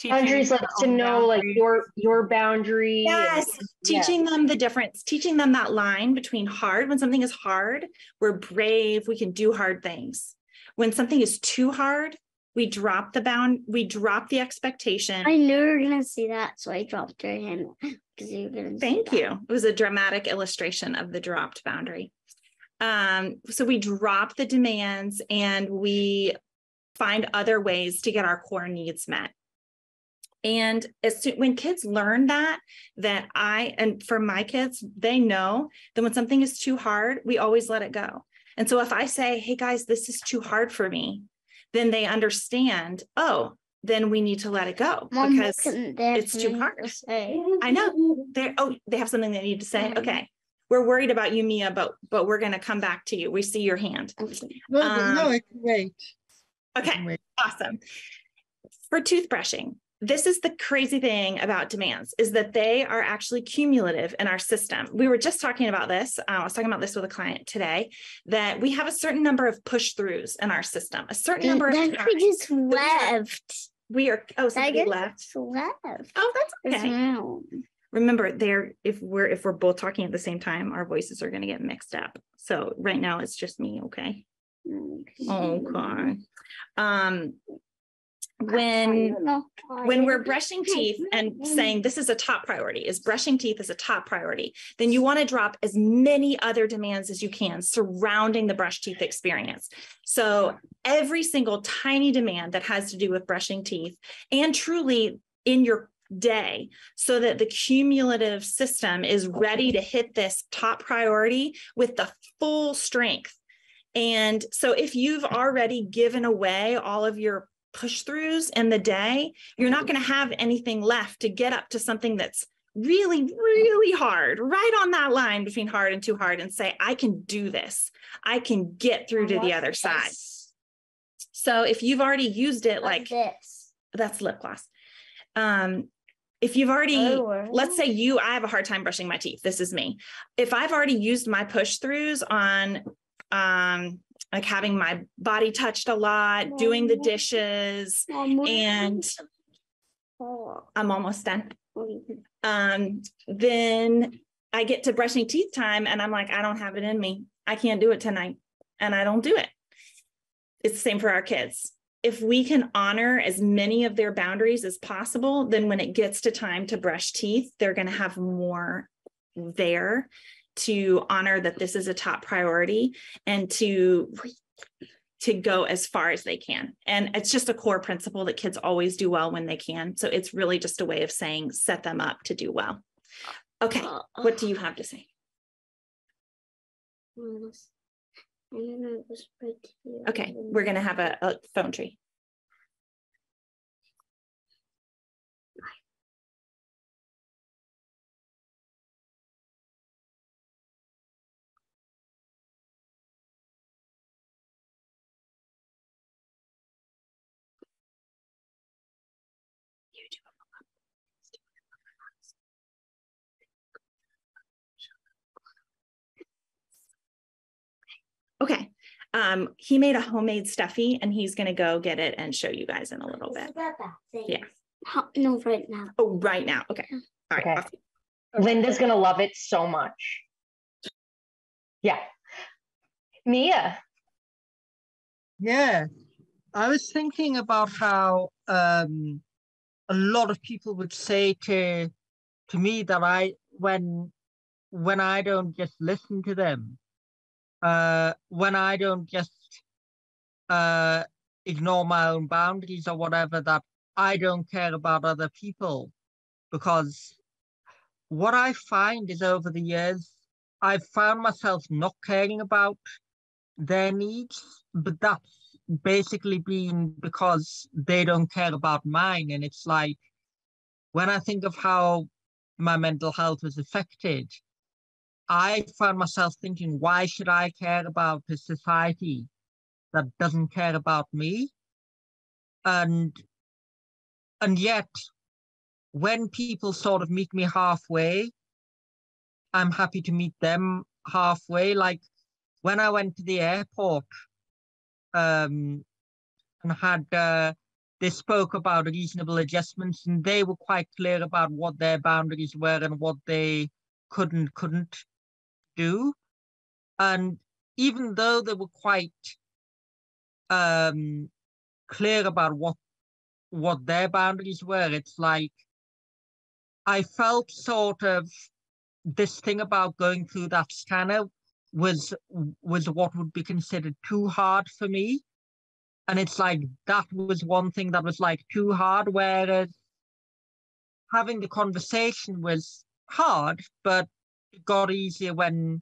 Boundaries like to know like your your boundary. and- Yes, yeah. teaching them the difference, teaching them that line between hard. When something is hard, we're brave, we can do hard things. When something is too hard, we drop the bound, we drop the expectation. I knew you were gonna see that, so I dropped your hand because you were gonna. Thank you. It was a dramatic illustration of the dropped boundary. Um, so we drop the demands and we find other ways to get our core needs met. And as soon, when kids learn that, that I, and for my kids, they know that when something is too hard, we always let it go. And so if I say, hey guys, this is too hard for me, then they understand, oh, then we need to let it go Mom, because look at their it's too hard. to. I know they're, oh, they have something they need to say. Mhm. Okay. We're worried about you, Mia, but, but we're going to come back to you. We see your hand. No, but no, Um, I can wait. Okay. can wait. Awesome. For toothbrushing, this is the crazy thing about demands is that they are actually cumulative in our system. We were just talking about this. uh, I was talking about this with a client today that we have a certain number of push throughs in our system, a certain number of That kid just left. We are, oh, somebody left. left. Oh, that's okay. Remember there, if we're, if we're both talking at the same time, our voices are going to get mixed up. So right now it's just me. Okay. Okay. Um, when when we're brushing teeth and saying this is a top priority is brushing teeth is a top priority then you want to drop as many other demands as you can surrounding the brush teeth experience. So every single tiny demand that has to do with brushing teeth and truly in your day so that the cumulative system is ready to hit this top priority with the full strength. And so if you've already given away all of your push throughs in the day, you're not going to have anything left to get up to something that's really, really hard, right on that line between hard and too hard, and say, I can do this. I can get through to the other side. So if you've already used it, like this. that's lip gloss. Um, if you've already, Oh, let's say you, I have a hard time brushing my teeth. This is me. If I've already used my push throughs on um, like having my body touched a lot, doing the dishes, and I'm almost done. Um, then I get to brushing teeth time and I'm like, I don't have it in me. I can't do it tonight. And I don't do it. It's the same for our kids. If we can honor as many of their boundaries as possible, then when it gets to time to brush teeth, they're going to have more there to honor that this is a top priority and to to go as far as they can. And it's just a core principle that kids always do well when they can. So it's really just a way of saying set them up to do well. Okay, what do you have to say? Okay, we're going to have a, a phone tree. Okay. Um, he made a homemade stuffy and he's gonna go get it and show you guys in a little bit. Yeah. No, right now. Oh, right now. Okay. All right. Okay. off- Linda's gonna love it so much. Yeah. Mia. Yeah, I was thinking about how um, a lot of people would say to to me that I when when I don't just listen to them, uh, when I don't just uh, ignore my own boundaries or whatever, that I don't care about other people, because what I find is over the years I've found myself not caring about their needs, but that's basically being because they don't care about mine. And it's like when I think of how my mental health was affected, I found myself thinking, why should I care about a society that doesn't care about me? And and yet when people sort of meet me halfway, I'm happy to meet them halfway. Like when I went to the airport um, and had, uh, they spoke about reasonable adjustments and they were quite clear about what their boundaries were and what they could and couldn't do. And even though they were quite um, clear about what what their boundaries were, it's like I felt sort of this thing about going through that scanner was was what would be considered too hard for me. And it's like that was one thing that was like too hard whereas having the conversation was hard but it got easier when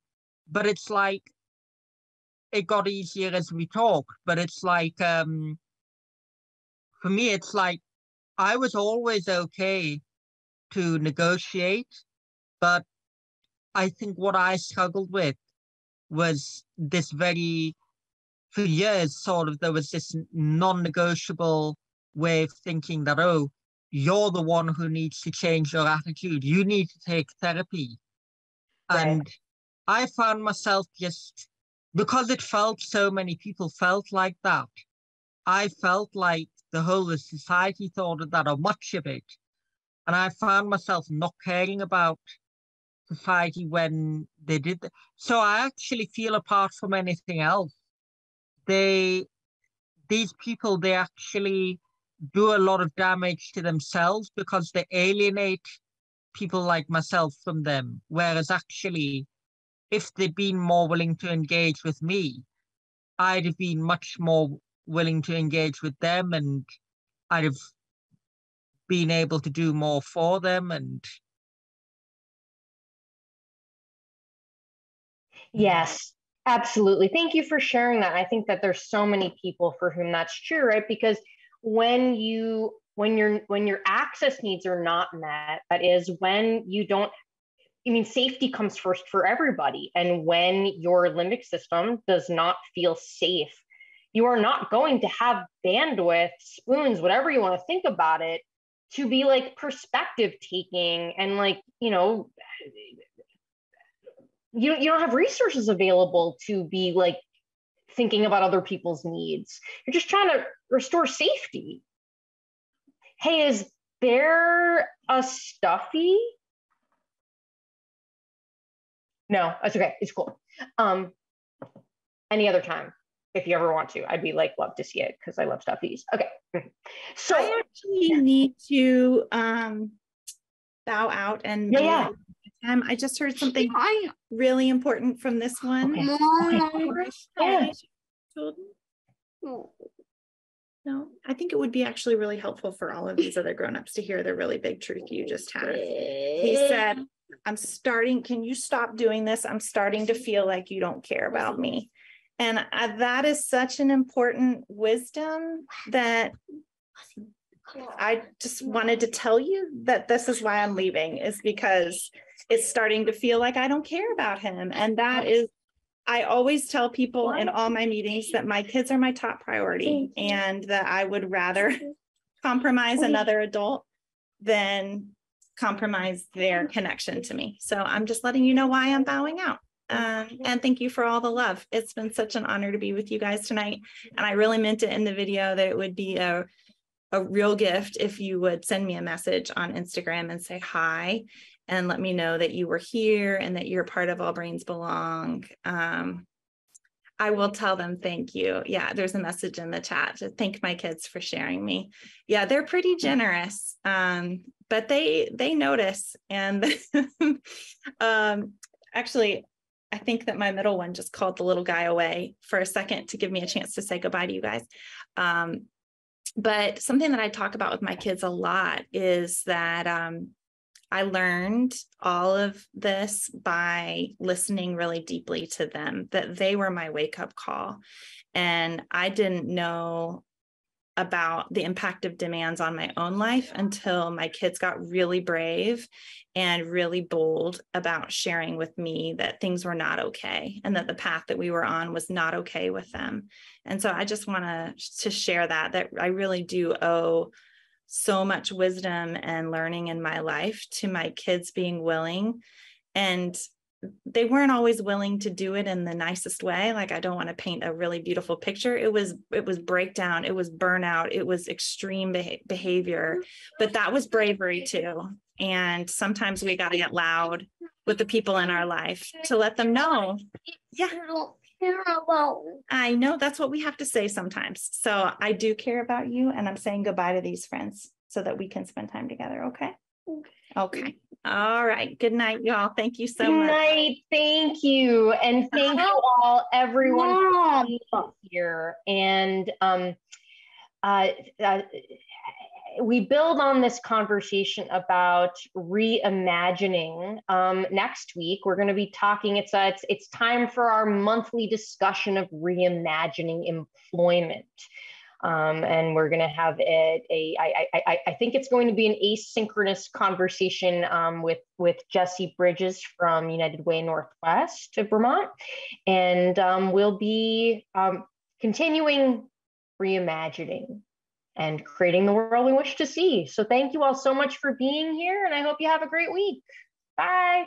but it's like it got easier as we talk but it's like um for me it's like i was always okay to negotiate but I think what I struggled with was this very, for years, sort of, there was this non negotiable way of thinking that, oh, you're the one who needs to change your attitude. You need to take therapy. Right. And I found myself just, because it felt so many people felt like that, I felt like the whole of society thought of that or much of it. And I found myself not caring about society when they did that. So I actually feel apart from anything else. They, these people, they actually do a lot of damage to themselves because they alienate people like myself from them. Whereas actually, if they'd been more willing to engage with me, I'd have been much more willing to engage with them and I'd have been able to do more for them and Yes, absolutely. Thank you for sharing that. I think that there's so many people for whom that's true, right? Because when you when your when your access needs are not met, that is when you don't I mean safety comes first for everybody. And when your limbic system does not feel safe, you are not going to have bandwidth, spoons, whatever you want to think about it, to be like perspective taking and like, you know, you, you don't have resources available to be like thinking about other people's needs. You're just trying to restore safety. Hey, is there a stuffy? No, that's okay. It's cool. Um, any other time, if you ever want to, I'd be like, love to see it because I love stuffies. Okay. So I actually need to um bow out and Yeah, yeah. Um, I just heard something really important from this one. Yeah. No, I think it would be actually really helpful for all of these other grown-ups to hear the really big truth you just had. He said, I'm starting, can you stop doing this? I'm starting to feel like you don't care about me. And I- that is such an important wisdom that I just wanted to tell you that this is why I'm leaving is because it's starting to feel like I don't care about him. And that is, I always tell people in all my meetings that my kids are my top priority and that I would rather compromise another adult than compromise their connection to me. So I'm just letting you know why I'm bowing out. Um, and thank you for all the love. It's been such an honor to be with you guys tonight. And I really meant it in the video that it would be a a real gift if you would send me a message on Instagram and say hi and let me know that you were here and that you're part of All Brains Belong. Um, I will tell them thank you. Yeah, there's a message in the chat to thank my kids for sharing me. Yeah, they're pretty generous, um, but they they notice. And um, actually, I think that my middle one just called the little guy away for a second to give me a chance to say goodbye to you guys. Um, but something that I talk about with my kids a lot is that um, I learned all of this by listening really deeply to them, that they were my wake up call. And I didn't know about the impact of demands on my own life until my kids got really brave and really bold about sharing with me that things were not okay and that the path that we were on was not okay with them. And so I just want to to share that that I really do owe so much wisdom and learning in my life to my kids being willing. And they weren't always willing to do it in the nicest way. Like i don't want to paint a really beautiful picture. It was it was breakdown. It was burnout. It was extreme beha- behavior. But that was bravery too. And sometimes we got to get loud with the people in our life to let them know yeah i know that's what we have to say sometimes. So i do care about you and i'm saying goodbye to these friends so that we can spend time together okay? Okay. All right. Good night y'all. Thank you so Good much. Good night. Thank you. And thank you all, everyone being here. And um, uh, uh, we build on this conversation about reimagining. Um, next week, we're going to be talking. It's, uh, it's it's time for our monthly discussion of reimagining employment. Um, and we're going to have it. a, a I, I, I think it's going to be an asynchronous conversation um, with with Jesse Bridges from United Way Northwest of Vermont, and um, we'll be um, continuing reimagining and creating the world we wish to see. So thank you all so much for being here, and I hope you have a great week. Bye.